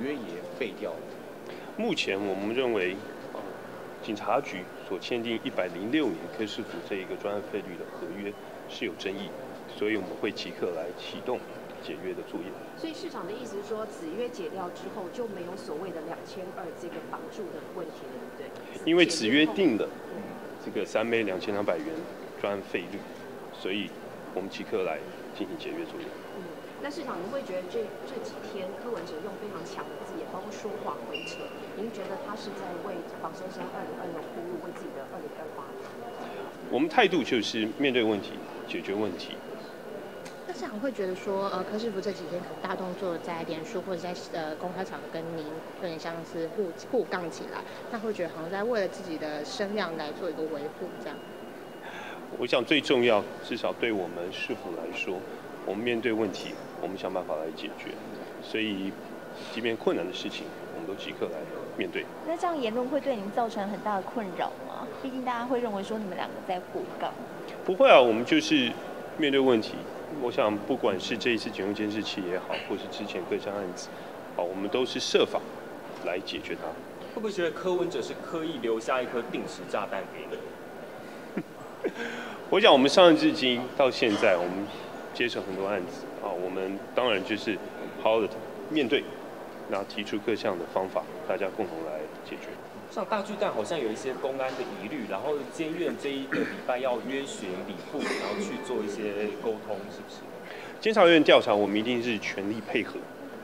约也废掉了？目前我们认为，呃，警察局所签订一百零六年科师府这一个专案费率的合约是有争议，所以我们会即刻来启动解约的作业。所以市场的意思是说，子约解掉之后就没有所谓的两千二这个绑住的问题了，对不对？因为子约定的这个三枚两千两百元专案费率，所以我们即刻来进行解约作业。嗯，那市长您会觉得这这几天柯文哲用非常强的字眼，包括说谎、回撤，您觉得他是在为黄先生二零二六铺路，为自己的二零二八？我们态度就是面对问题，解决问题。那市长会觉得说，呃，柯师傅这几天可能大动作在脸书或者在呃公开场跟您有点像是互互杠起来，那会觉得好像在为了自己的声量来做一个维护这样。我想最重要，至少对我们市府来说，我们面对问题，我们想办法来解决。所以，即便困难的事情，我们都即刻来面对。那这样言论会对您造成很大的困扰吗？毕竟大家会认为说你们两个在互杠。不会啊，我们就是面对问题。我想，不管是这一次警用监视器也好，或是之前各项案子，好，我们都是设法来解决它。会不会觉得柯文哲是刻意留下一颗定时炸弹给你？我想，我们上任至今到现在，我们接手很多案子，啊，我们当然就是好好的面对，然后提出各项的方法，大家共同来解决。像大巨蛋好像有一些公安的疑虑，然后监院这一个礼拜要约询礼部，然后去做一些沟通，是不是？监察院调查，我们一定是全力配合，